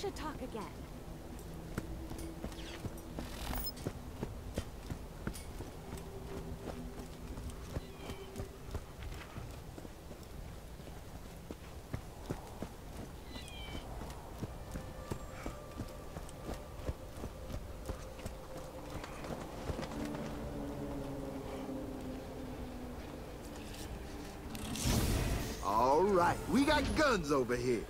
should talk again. All right, we got guns over here.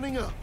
Mounting up.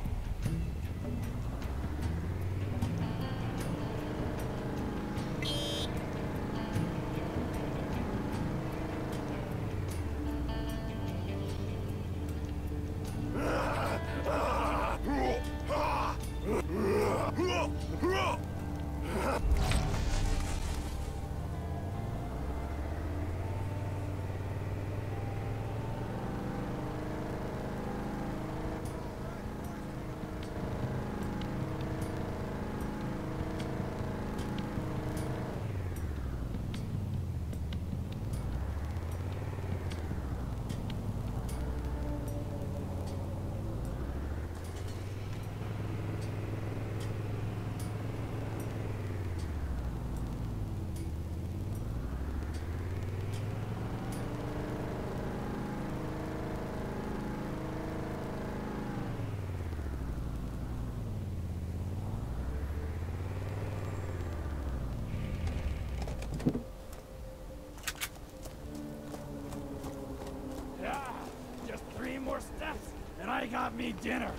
Me dinner.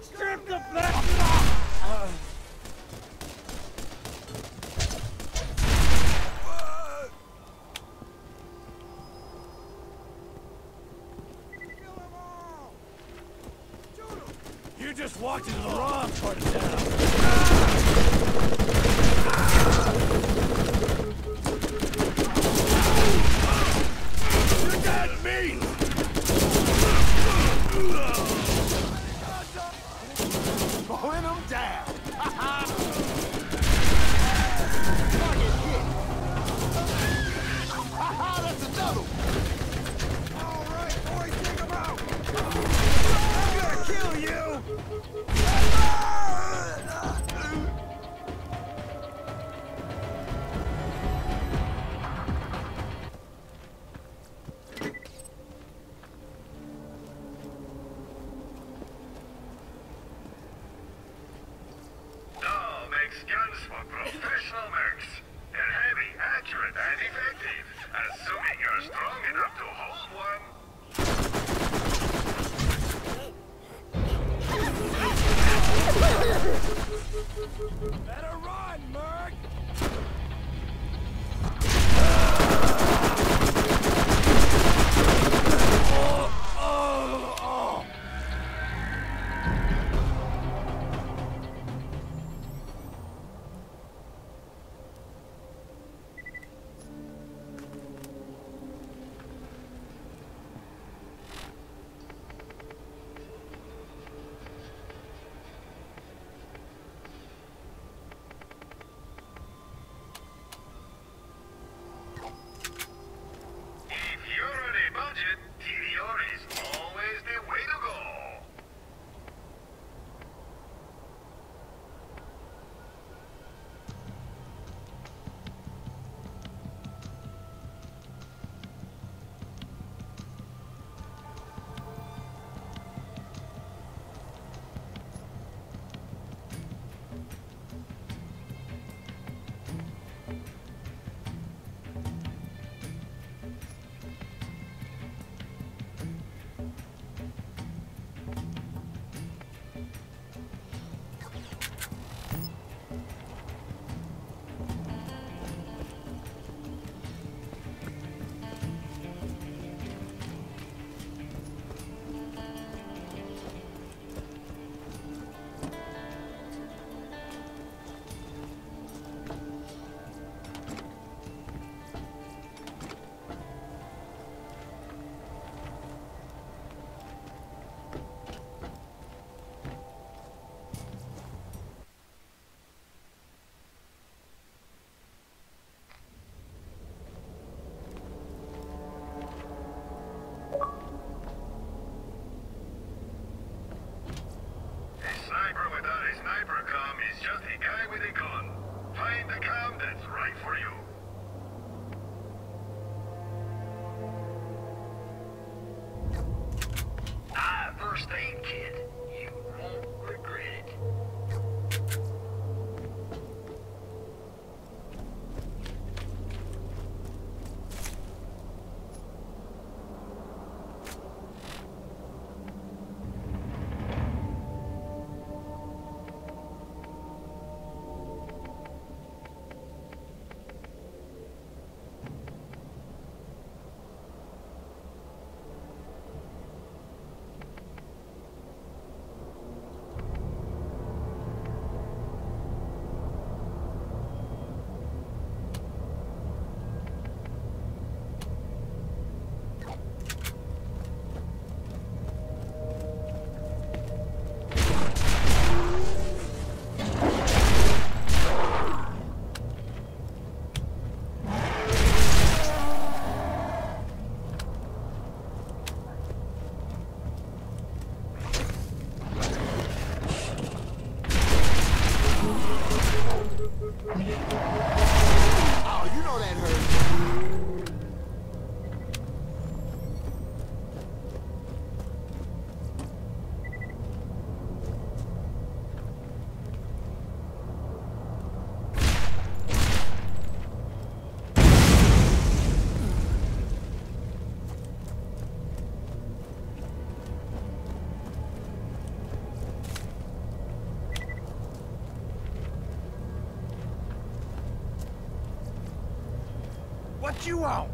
Strip the back. Uh, You just walked into the wrong part of town. Right for you. What you want?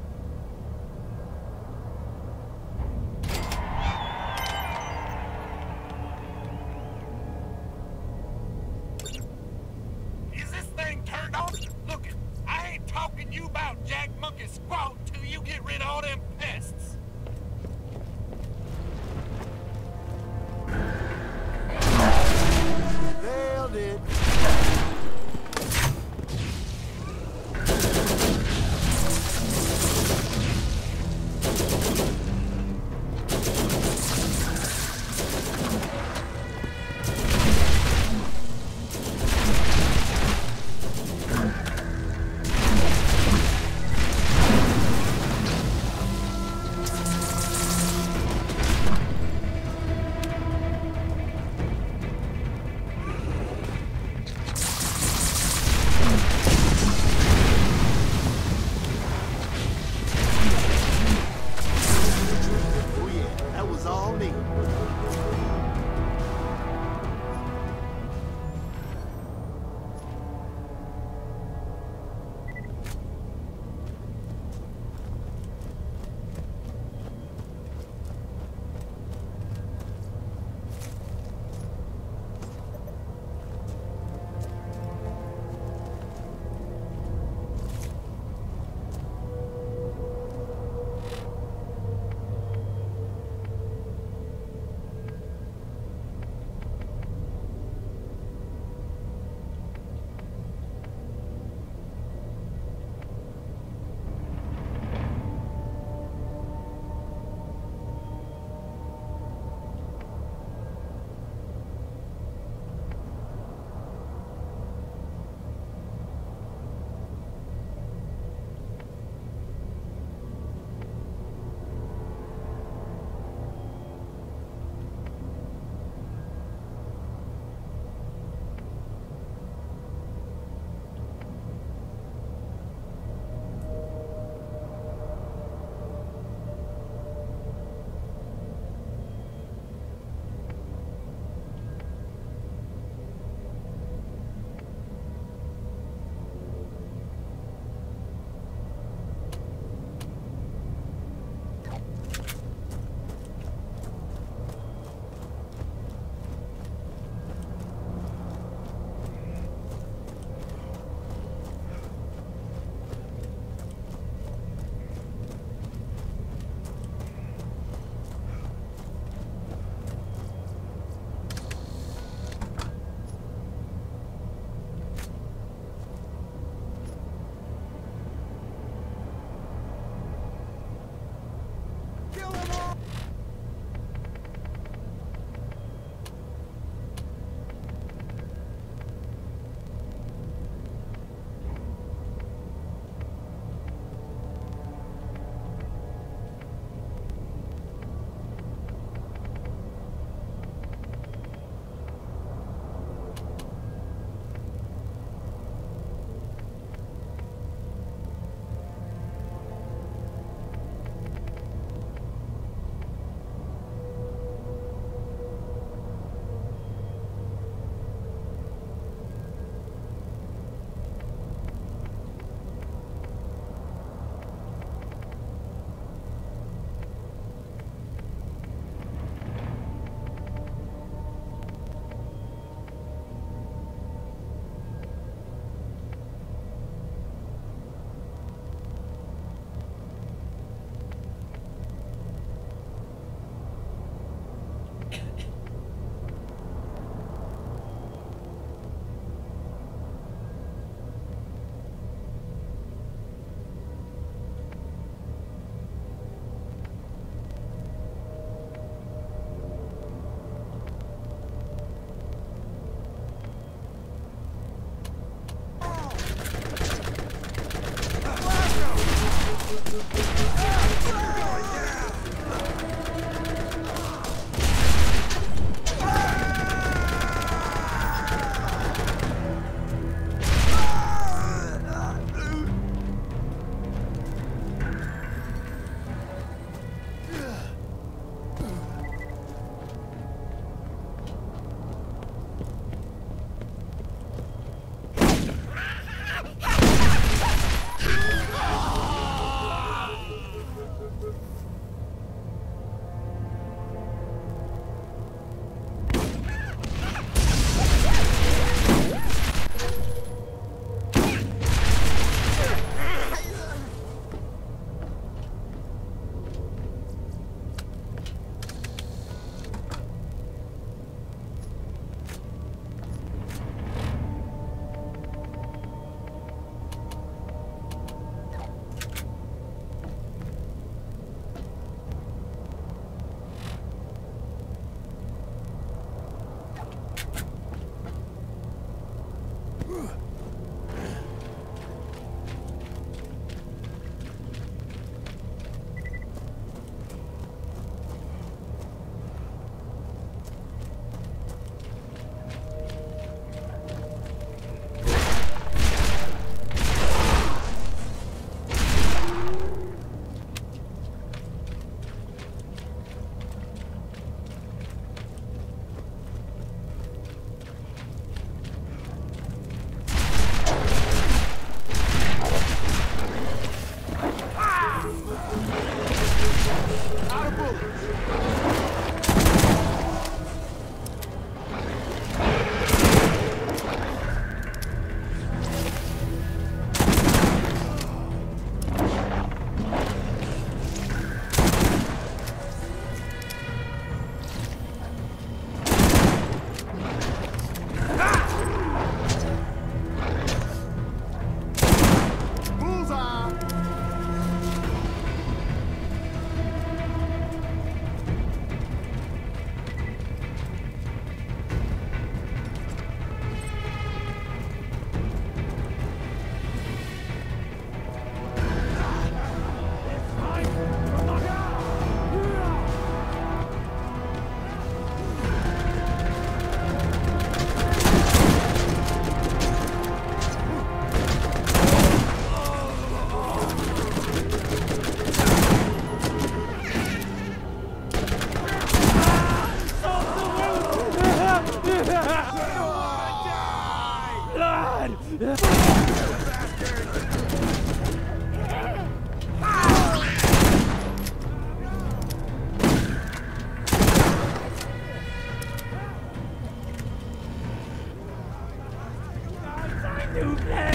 Time to play!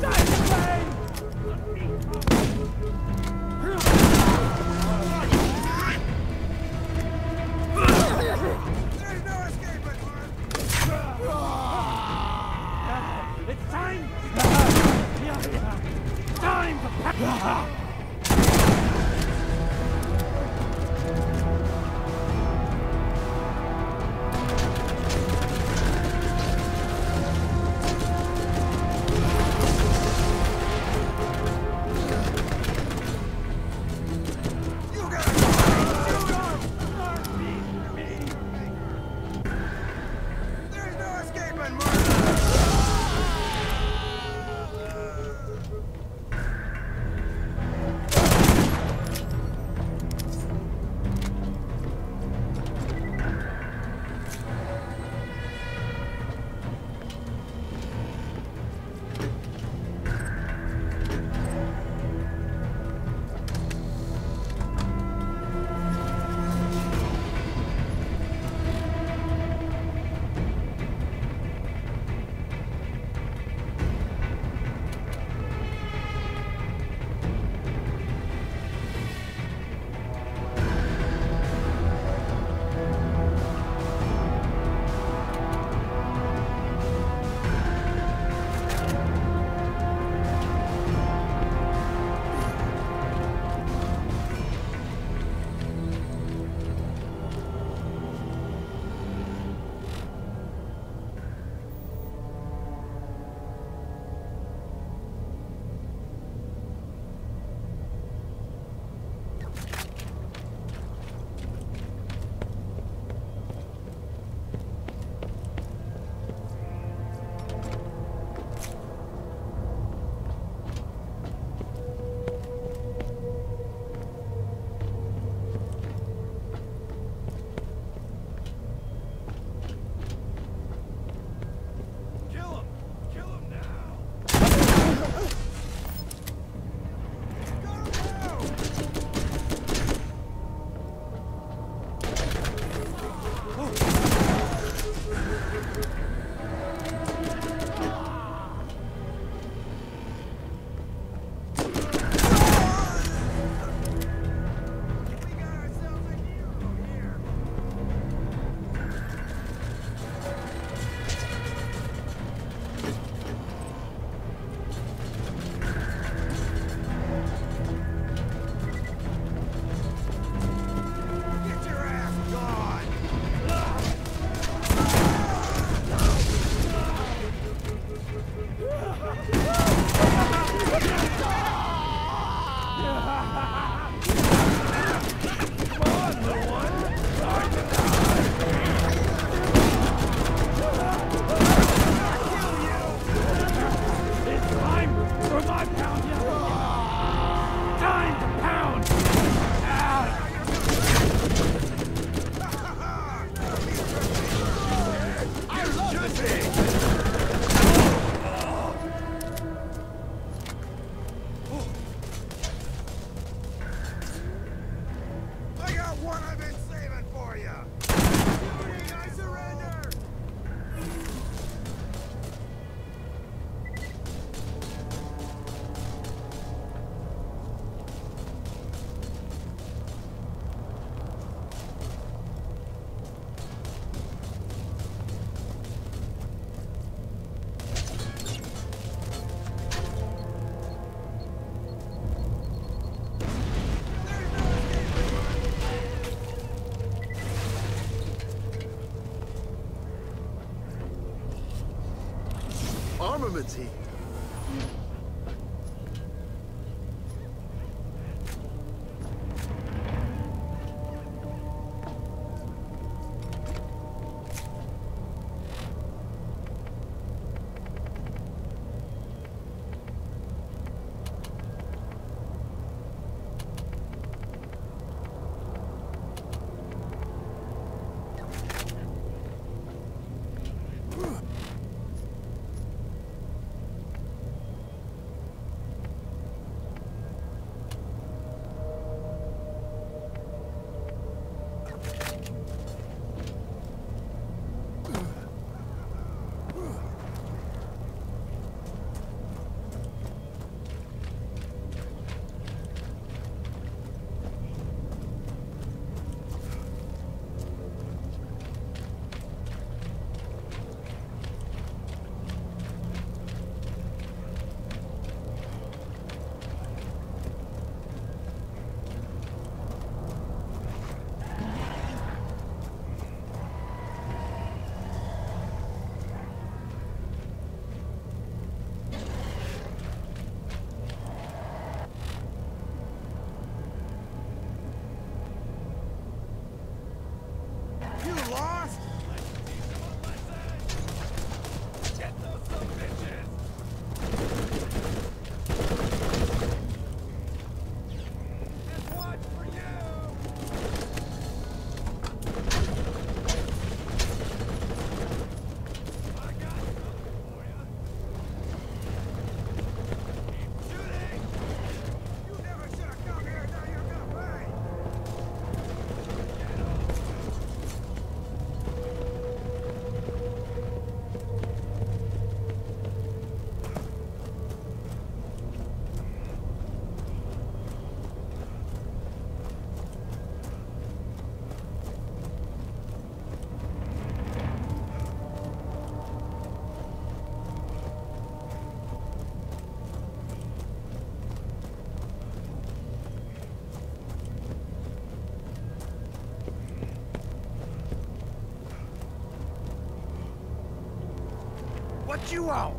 Time to play! Armaments here. You want?